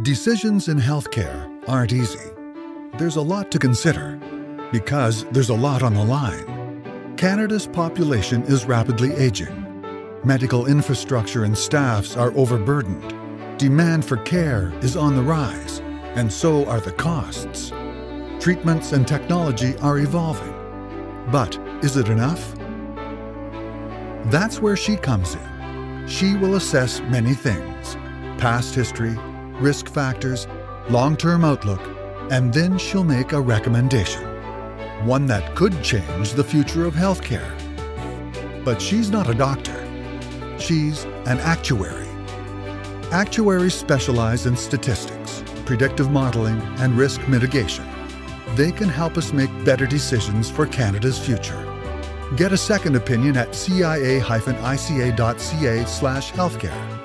Decisions in healthcare aren't easy. There's a lot to consider because there's a lot on the line. Canada's population is rapidly aging. Medical infrastructure and staffs are overburdened. Demand for care is on the rise, and so are the costs. Treatments and technology are evolving. But is it enough? That's where she comes in. She will assess many things past history, risk factors, long term outlook, and then she'll make a recommendation. One that could change the future of healthcare. But she's not a doctor. She's an actuary. Actuaries specialize in statistics, predictive modeling, and risk mitigation. They can help us make better decisions for Canada's future. Get a second opinion at cia-ica.ca/healthcare.